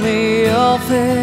me of it.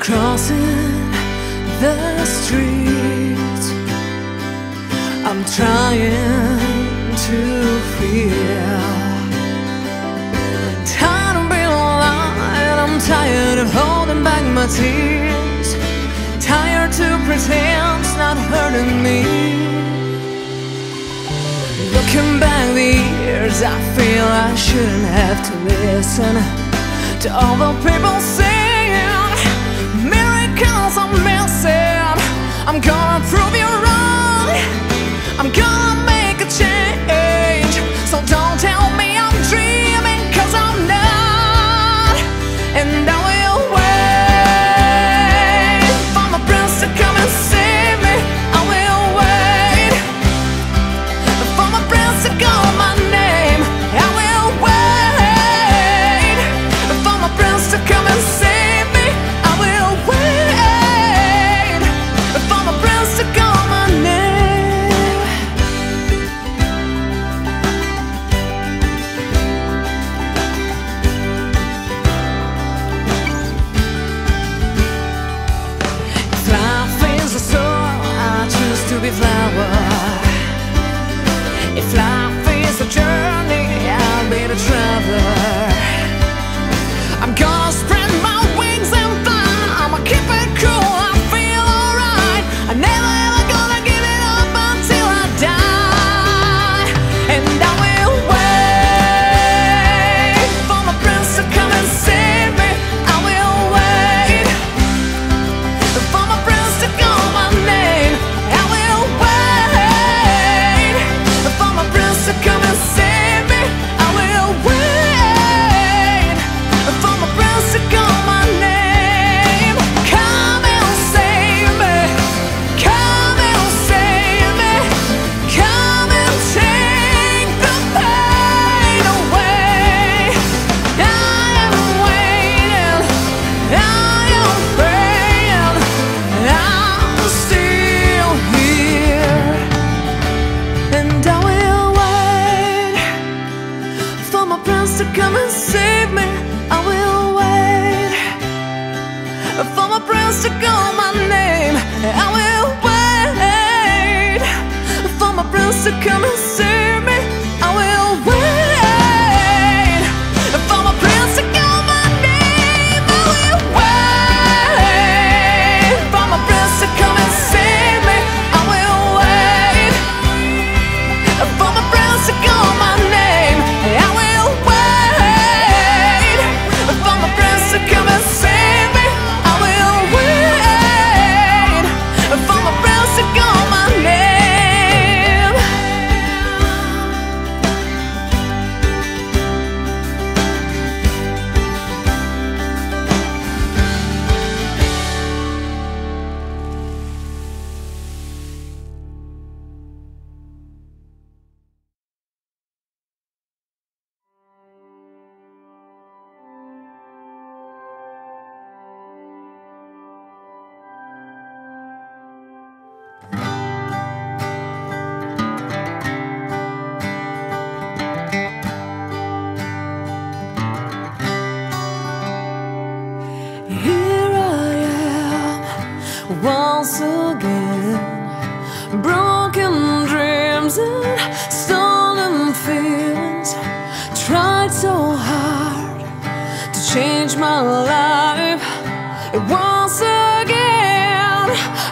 crossing the street. I'm trying to feel. Tired of being alive I'm tired of holding back my tears. Tired to pretend it's not hurting me. Looking back the years I feel I shouldn't have to listen To all the people say I'm gonna prove you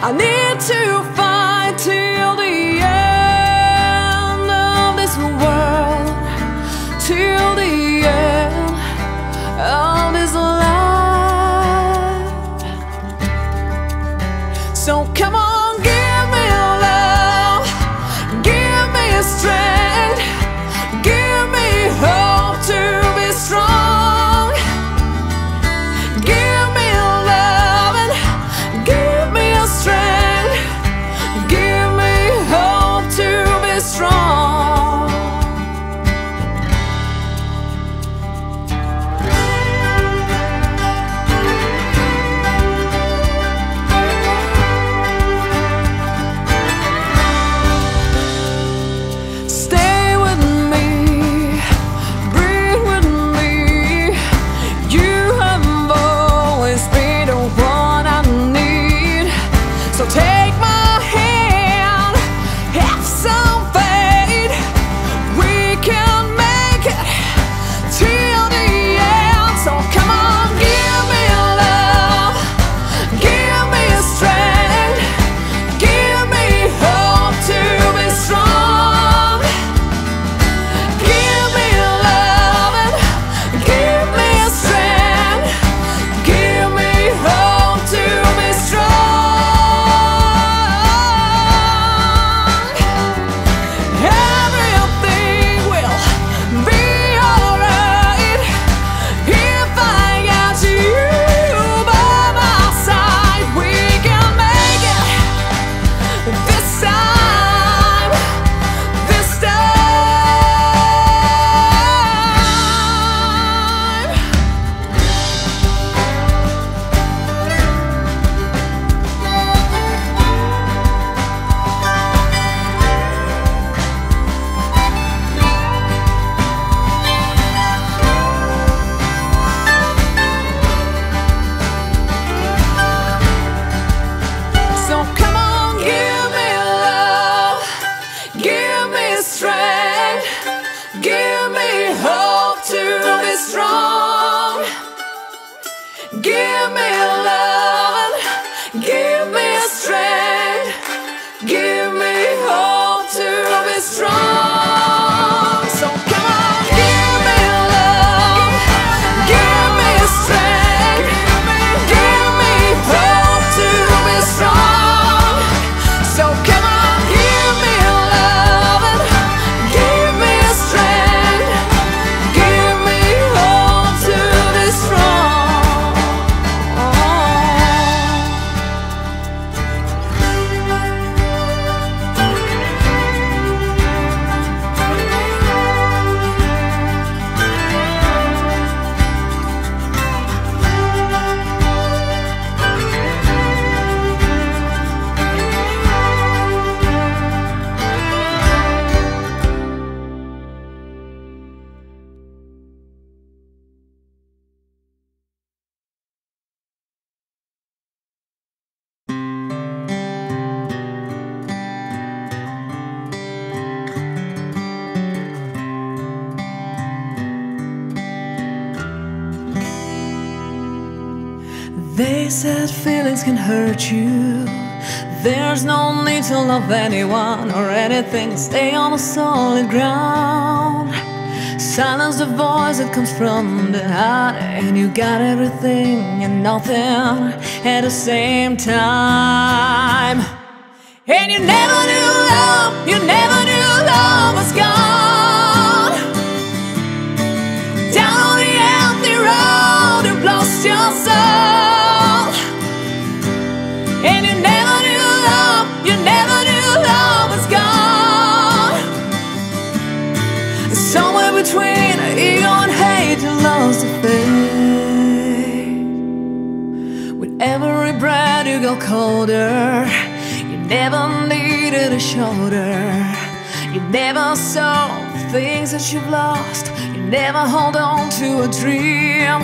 Need sad feelings can hurt you. There's no need to love anyone or anything. Stay on a solid ground. Silence the voice that comes from the heart, and you got everything and nothing at the same time. And you never knew love, you never With every breath, you go colder. You never needed a shoulder. You never saw things that you've lost. You never hold on to a dream.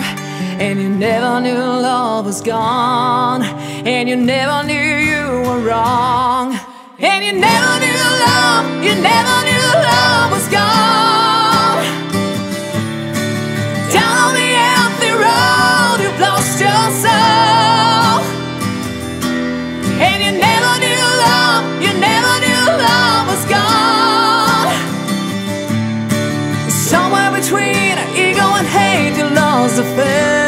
And you never knew love was gone. And you never knew you were wrong. And you never knew love, you never knew love was gone. Your soul. And you never knew love, you never knew love was gone. Somewhere between ego and hate, you lost the faith.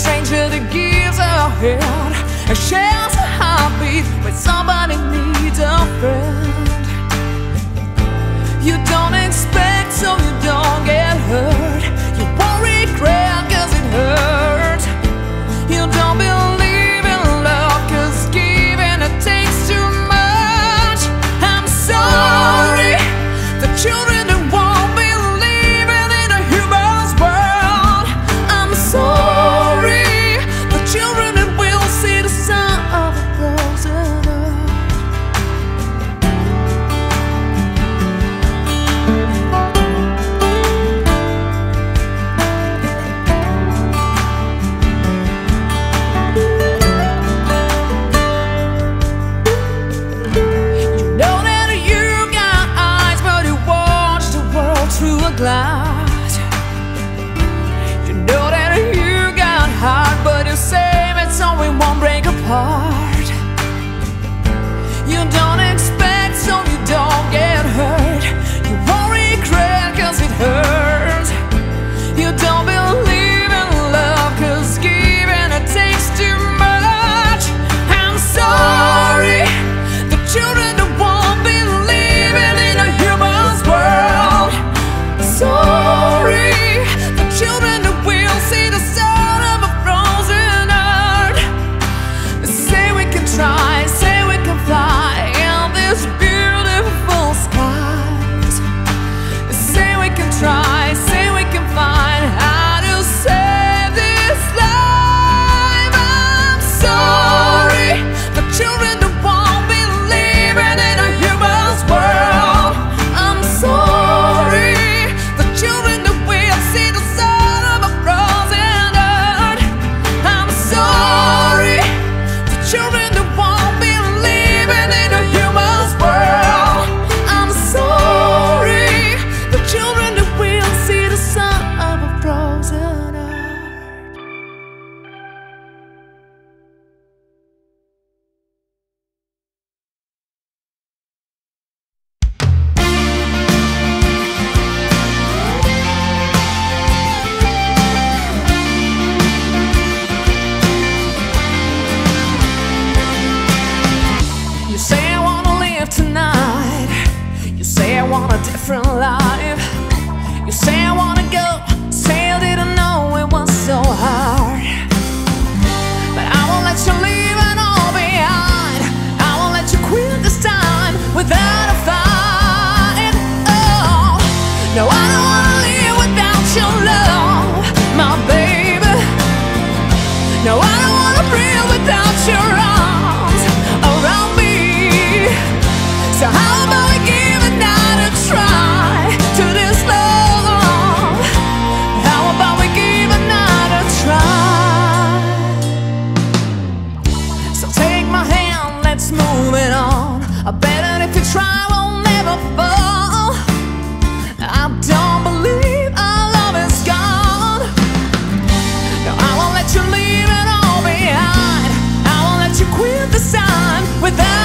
Stranger that gives a hand and shares a heartbeat when somebody needs a friend. You don't expect, so without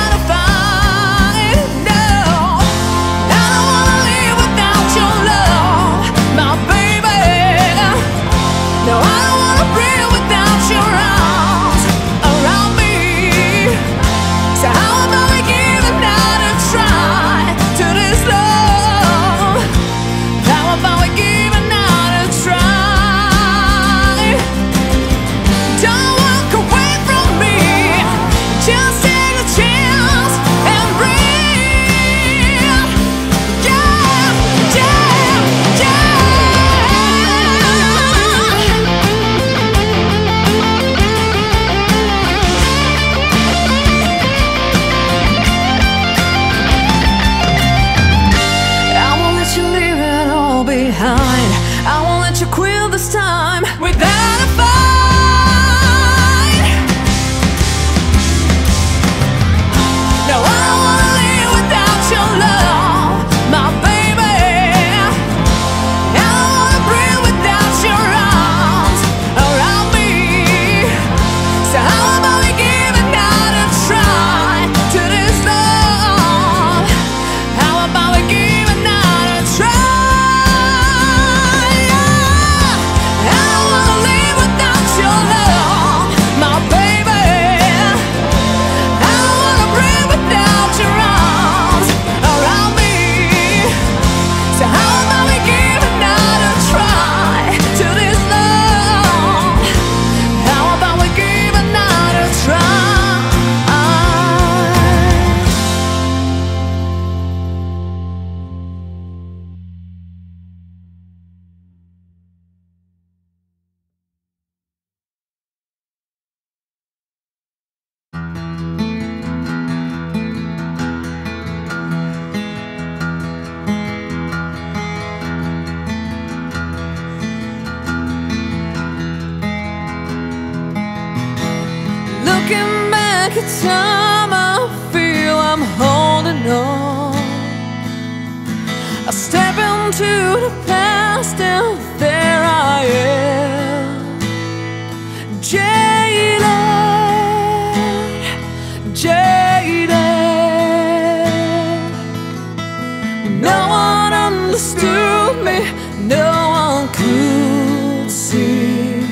understood me. No one could see.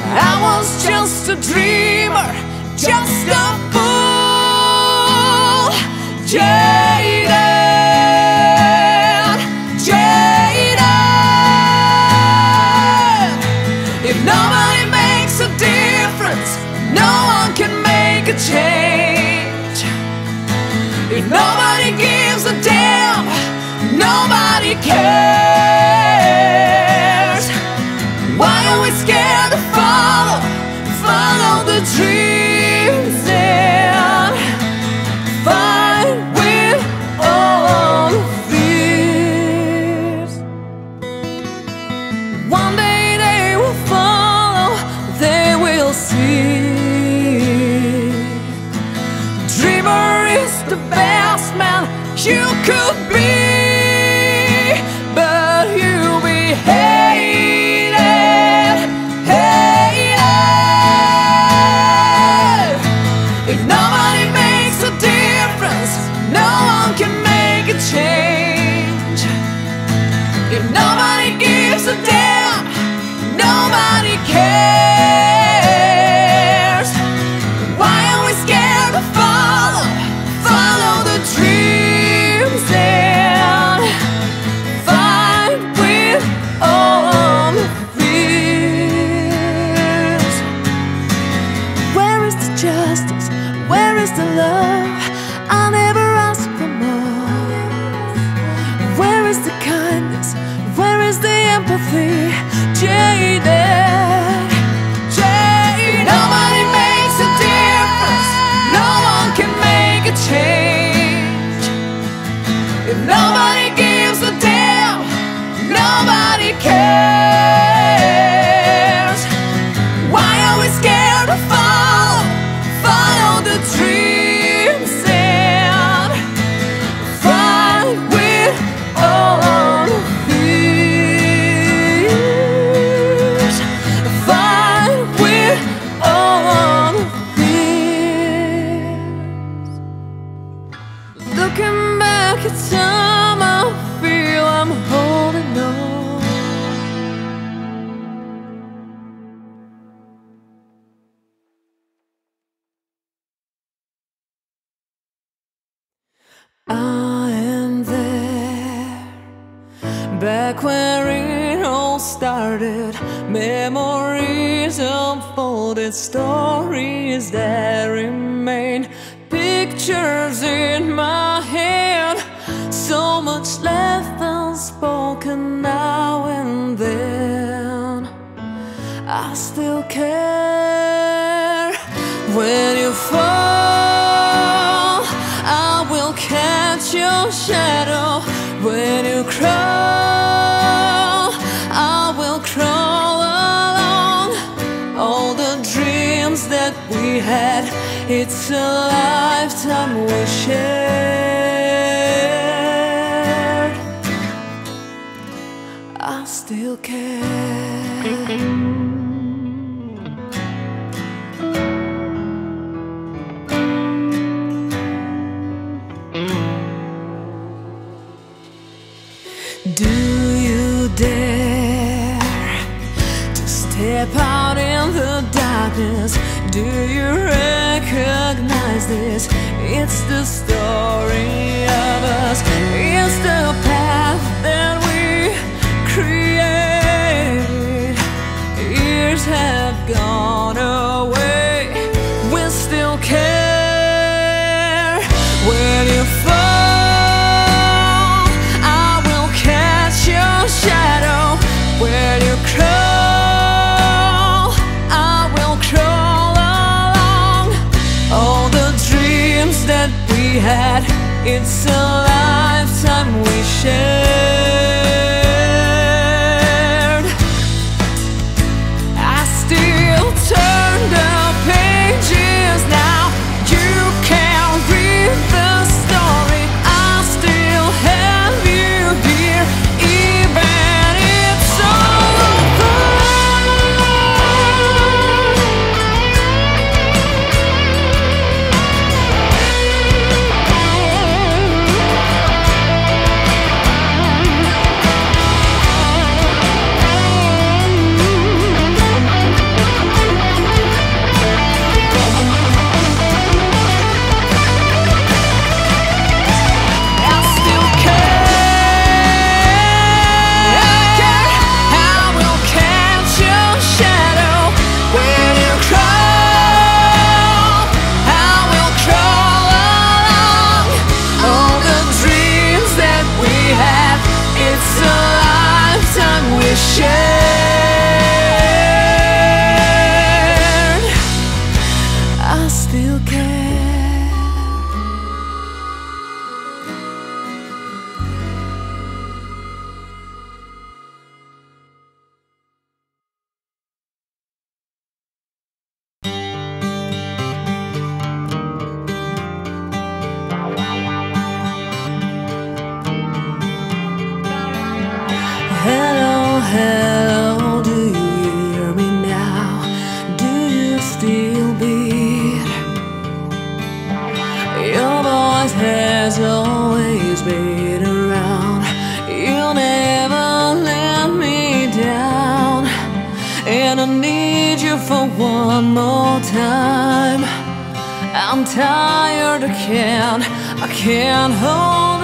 I was just a dreamer Just a I am there, back where it all started. Memories unfolded, stories that remain, pictures in my head. So much left unspoken now and then. I still care when shadow. When you crawl I will crawl along. All the dreams that we had it's a lifetime we shared. I still care. Do you recognize this? It's the story of us. It's the a lifetime we share. one more time. I'm tired, I can't, I can't hold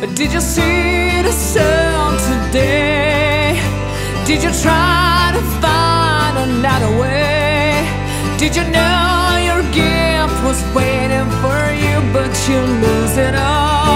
Did you see the sun today? Did you try to find another way? Did you know your gift was waiting for you, but you lose it all?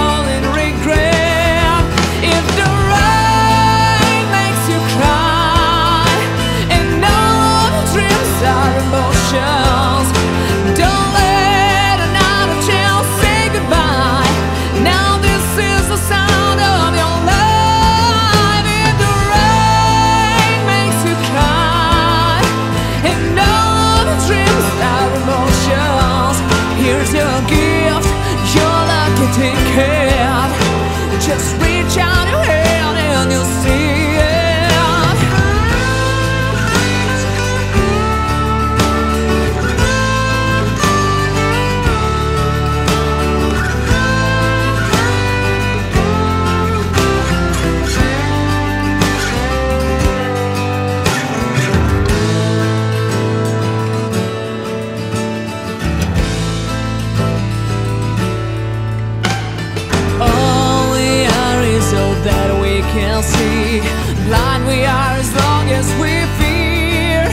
shall see. Blind we are as long as we fear.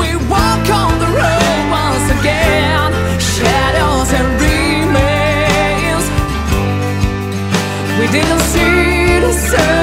We walk on the road once again. Shadows and remains. We didn't see the sun.